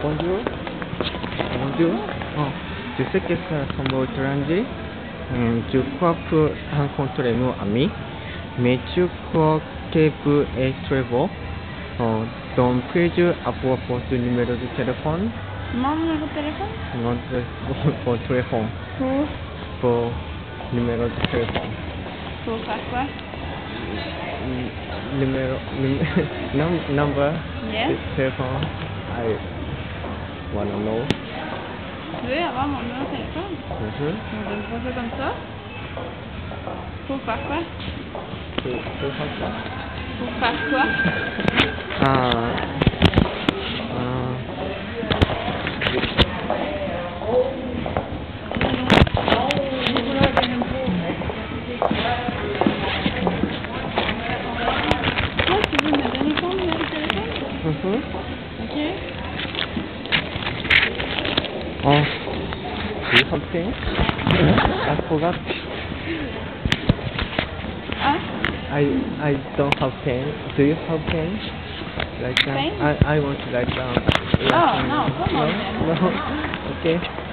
Bonjour. Bonjour. Oh, je sais que ça semble étranger. Euh, Je crois que rencontrer nos amis. Mais tu crois que vous êtes très beau. Oh, donc, puis-je avoir votre numéro de téléphone? Mon numéro de téléphone Notre votre téléphone. Pour, Pour numéro de téléphone. pour faire quoi Numéro, num, num, number, Yes. téléphone. I wanna know. Tu veux avoir mon numéro de téléphone? Mhm. On donne pas ça comme ça. Pour faire quoi? Tu- tu fais ça? Pour faire quoi? Ah, ah, Toi, Oh, do you have pen? I forgot. Hein I I don't have pen. Do you have pen? Write down. Um, pen? I I want to write down. Oh, no, come on no, no. Okay.